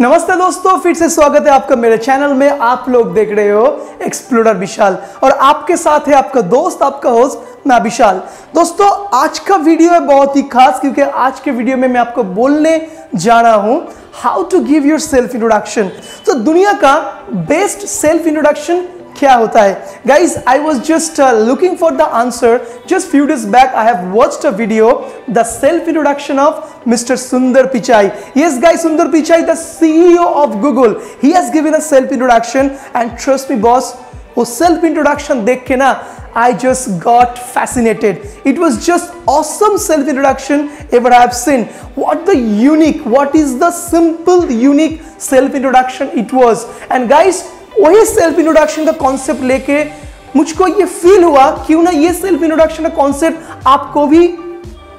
नमस्ते दोस्तों, फिर से स्वागत है आपका मेरे चैनल में। आप लोग देख रहे हो एक्सप्लोरर विशाल और आपके साथ है आपका दोस्त, आपका होस्ट मैं विशाल। दोस्तों, आज का वीडियो है बहुत ही खास क्योंकि आज के वीडियो में मैं आपको बोलने जा रहा हूँ how to give your self introduction तो दुनिया का best self introduction क्या होता है guys i was just uh, looking for the answer just few days back i have watched a video the self introduction of mr sundar pichai yes guys sundar pichai the ceo of google he has given a self introduction and trust me boss वो self introduction देख के ना I just got fascinated it was just awesome self introduction ever I have seen what the unique what is the simple unique self introduction it was and guys वही self introduction का concept लेके मुझको ये feel हुआ, क्यों ना ये self introduction का कॉन्सेप्ट आपको भी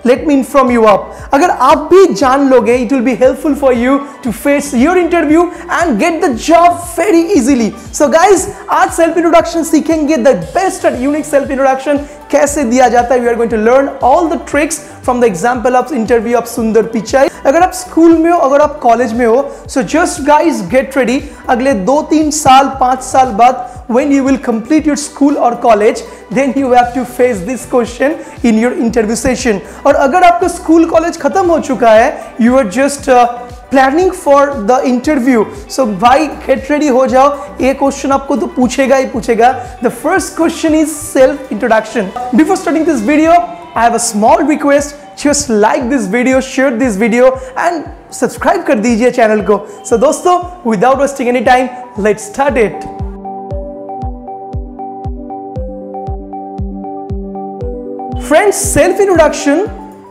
लेट मी इन्फॉर्म यू आप अगर आप भी जान लोगे it will be helpful for you to face your interview and get the job very easily so guys आज सेल्फ इंट्रोडक्शन सीखेंगे the best and unique self introduction कैसे दिया जाता है we are going to learn all the tricks from the example of interview of Sundar Pichai अगर आप school में हो अगर आप कॉलेज में हो so just guys get ready अगले दो तीन साल पांच साल बाद when you will complete your school or college then you have to face this question in your interview session और अगर आपका स्कूल कॉलेज खत्म हो चुका है you are just uh, planning for the interview so भाई गेट रेडी हो जाओ ये क्वेश्चन आपको तो पूछेगा ही पूछेगा the first question is self introduction before starting this video I have a small request just like this video, share this video and subscribe कर दीजिए चैनल को सो so दोस्तों without wasting any time let start it friends self introduction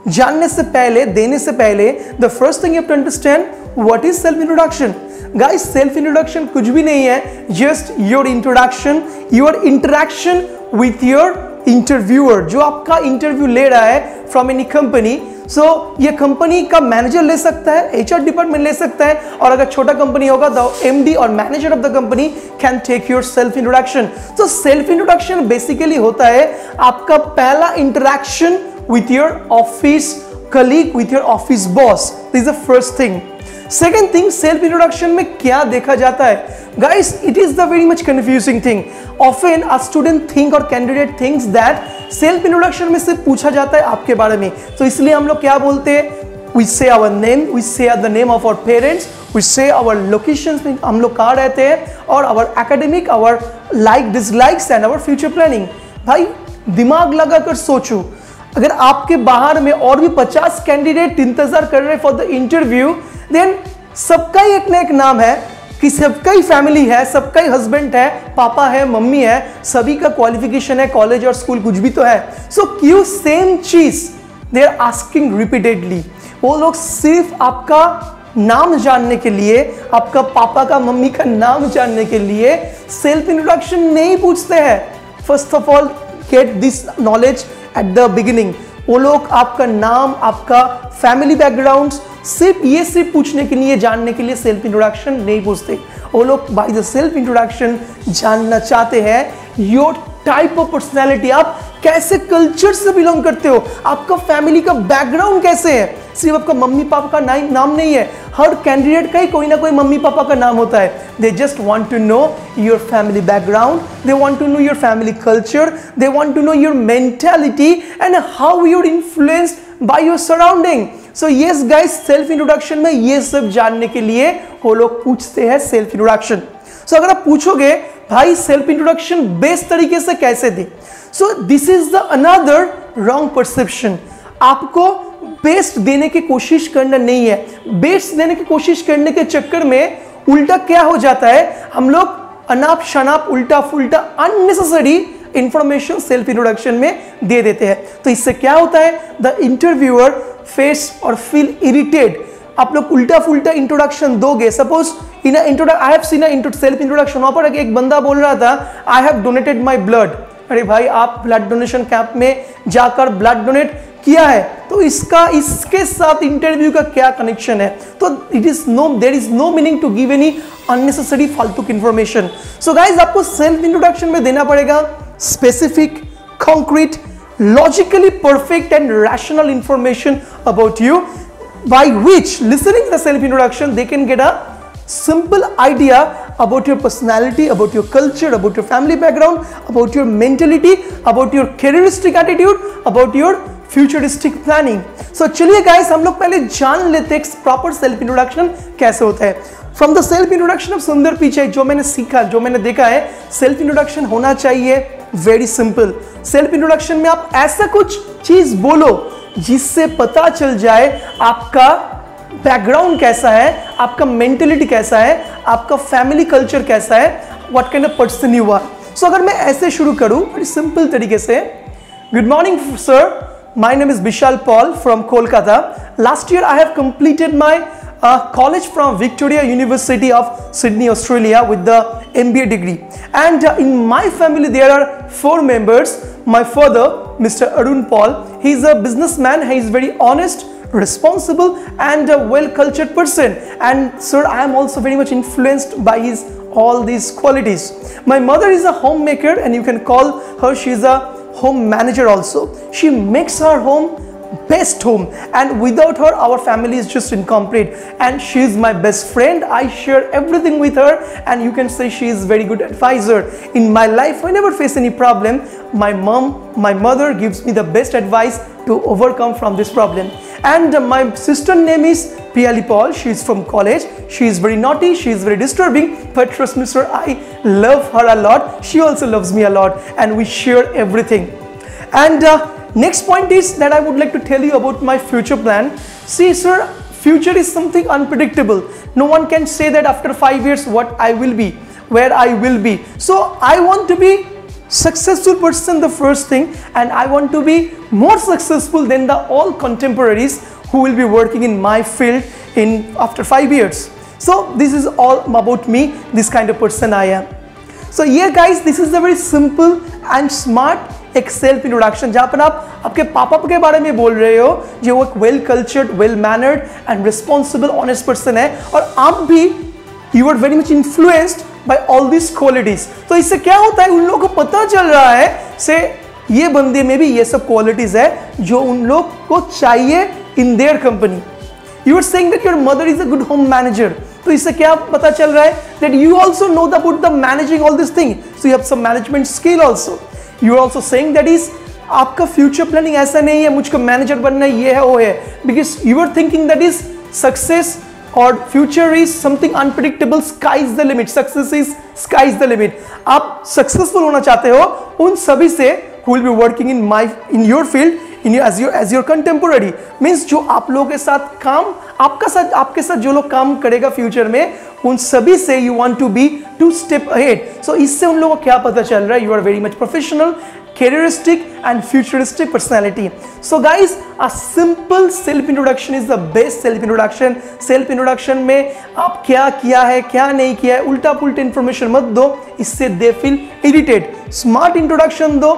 जानने से पहले, देने से पहले the first thing you to understand what is self introduction guys self introduction कुछ भी नहीं है just your introduction your interaction with your interviewer जो आपका इंटरव्यू ले रहा है फ्रॉम एनी कंपनी सो ये कंपनी का मैनेजर ले सकता है एचआर डिपार्टमेंट ले सकता है, और अगर छोटा कंपनी होगा द एमडी और manager of the company can take your self introduction तो सेल्फ इंट्रोडक्शन बेसिकली होता है, आपका पहला interaction with your office colleague with your office boss this the first thing second thing self introduction में क्या देखा जाता है? Guys it is the very much confusing thing often a student think और candidate thinks that self introduction में से पूछा जाता है आपके बारे में. तो इसलिए हम लोग क्या बोलते हैं? We say our name, we say the name of our parents, we say our locations हम लोग कहाँ रहते हैं, और our academic, our like, dislikes and our future planning. भाई, दिमाग लगा कर सोचो। अगर आपके बाहर में और भी 50 कैंडिडेट इंतज़ार कर रहे फॉर द इंटरव्यू देन सबका ही एक ना एक नाम है कि सबका ही फैमिली है, सबका ही हस्बैंड है, पापा है, मम्मी है, सभी का क्वालिफिकेशन है कॉलेज और स्कूल कुछ भी तो है। सो क्यू सेम चीज़? दे आर आस्किंग रिपीटेडली वो लोग सिर्फ़ आपका नाम जानने के लिए, आपका पापा का, मम्मी का नाम जानने के लिए सेल्फ इंट्रोडक्शन नहीं पूछते हैं। First of all get this knowledge at the beginning वो लोग आपका नाम, आपका फैमिली बैकग्राउंड सिर्फ़ ये सिर्फ़ पूछने के लिए, जानने के लिए सेल्फ इंट्रोडक्शन नहीं पूछते। वो लोग बाई द सेल्फ इंट्रोडक्शन जानना चाहते हैं। योर टाइप ऑफ़ पर्सनैलिटी आप कैसे कल्चर से बिलोंग करते हो? आपका फैमिली का बैकग्राउंड कैसे है? सिर्फ़ आपका मम्मी पापा का नाम नहीं है, हर कैंडिडेट का ही कोई ना कोई मम्मी पापा का नाम होता है। They just want to know your family background they want to know your family culture they want to know your mentality and how you're influenced by your surrounding so yes guys self introduction में ये सब जानने के लिए वो लोग पूछते हैं सेल्फ इंट्रोडक्शन सो अगर आप पूछोगे भाई सेल्फ इंट्रोडक्शन बेस्ट तरीके से कैसे दे so this is the another wrong perception आपको बेस्ट देने की कोशिश करना नहीं है। बेस्ट देने की कोशिश करने के चक्कर में उल्टा क्या हो जाता है? हम लोग अनाप शनाप, उल्टा फुल्टा अननेसेसरी इंफॉर्मेशन सेल्फ इंट्रोडक्शन में दे देते हैं। तो इससे क्या होता है? द इंटरव्यूअर फेस और फील इरिटेड आप लोग उल्टा फुलटा इंट्रोडक्शन दोगे। Suppose in I seen self introduction वहाँ पर एक बंदा बोल रहा था I have donated my blood अरे भाई, आप ब्लड डोनेशन कैंप में जाकर ब्लड डोनेट किया है। तो इसका इसके साथ इंटरव्यू का क्या कनेक्शन है? तो it is no there is no meaning to give any unnecessary फालतू इंफॉर्मेशन सो गाइज़ आपको सेल्फ इंट्रोडक्शन में देना पड़ेगा specific concrete logically perfect and rational information about you by which listening the self introduction they can get a simple idea about your personality, about your culture, about your family background, about your mentality, about your careeristic attitude, about your futuristic planning so चलिए guys हम लोग पहले जान लेते हैं proper self introduction कैसे होता है from the self introduction of Sundar Pichai जो मैंने सीखा जो मैंने देखा है सेल्फ इंट्रोडक्शन होना चाहिए वेरी सिंपल सेल्फ इंट्रोडक्शन में आप ऐसा कुछ चीज़ बोलो जिससे पता चल जाए आपका बैकग्राउंड कैसा है, आपका मेंटेलिटी कैसा है, आपका फैमिली कल्चर कैसा है what can of person you are so अगर मैं ऐसे शुरू करूँ बड़ी सिंपल तरीके से good morning sir my name is Vishal Paul from Kolkata last year I have completed my college from Victoria University of Sydney Australia with the M B A degree and in my family there are four members my father Mr. Arun Paul, he is a businessman. He is very honest, responsible and a well-cultured person. And sir, I am also very much influenced by his all these qualities. My mother is a homemaker and you can call her, she is a home manager also. She makes her home best home and without her our family is just incomplete and she is my best friend i share everything with her and you can say she is very good advisor in my life i never face any problem my mom my mother gives me the best advice to overcome from this problem and my sister name is Piali Paul. She is from college. She is very naughty. She is very disturbing. But trust me, sir, I love her a lot. She also loves me a lot, and we share everything. And uh, next point is that I would like to tell you about my future plan. See, sir, future is something unpredictable. No one can say that after five years what I will be, where I will be. So I want to be successful person the first thing and I want to be more successful than the all contemporaries who will be working in my field in after five years. So this is all about me, this kind of person I am. So yeah guys, this is a very simple and smart एक self introduction जहाँ पर आप आपके पापा के बारे में बोल रहे हो जो वो एक well cultured well mannered and responsible honest person है। और आप भी you are very much influenced by all this qualities तो इससे क्या होता है? उन लोगों को पता चल रहा है, से ये बंदे में भी ये सब क्वालिटीज है, जो उन लोग को चाहिए in their company you are saying that your mother is a good home manager तो इससे क्या पता चल रहा है? That you also know the about the managing all this thing so you have some management skill also you are also saying that is आपका future planning ऐसा नहीं है, मुझको मैनेजर बनना है ये है, वो है। Because you are thinking that is success और future is something unpredictable sky is the limit success is sky is the limit आप सक्सेसफुल होना चाहते हो, उन सभी से who will be working in my in your field in age your age your contemporary means जो आप लोगों के साथ काम आपका साथ आपके साथ जो लोग काम करेगा फ्यूचर में उन सभी से you want to be to step ahead so इससे उन लोगों को क्या पता चल रहा है? You are very much professional careeristic and futuristic personality. So guys, a simple self introduction is the best self introduction. Self introduction में आप क्या किया है क्या नहीं किया है उल्टा पुल्टा इंफॉर्मेशन मत दो। इससे they feel irritate smart introduction दो।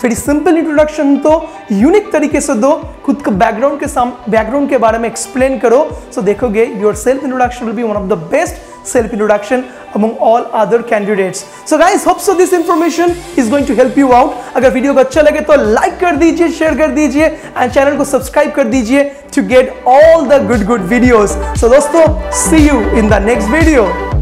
फिर सिंपल इंट्रोडक्शन तो यूनिक तरीके से दो, खुद को बैकग्राउंड के साम बैकग्राउंड के बारे में एक्सप्लेन करो। सो so देखोगे your self introduction will be one of the best self introduction among all other candidates. So guys, hope so this information is going to help you out. अगर video को अच्छा लगे तो like कर दीजिए share कर दीजिए एंड चैनल को सब्सक्राइब कर दीजिए to get all the good good videos so दोस्तों see you in the next video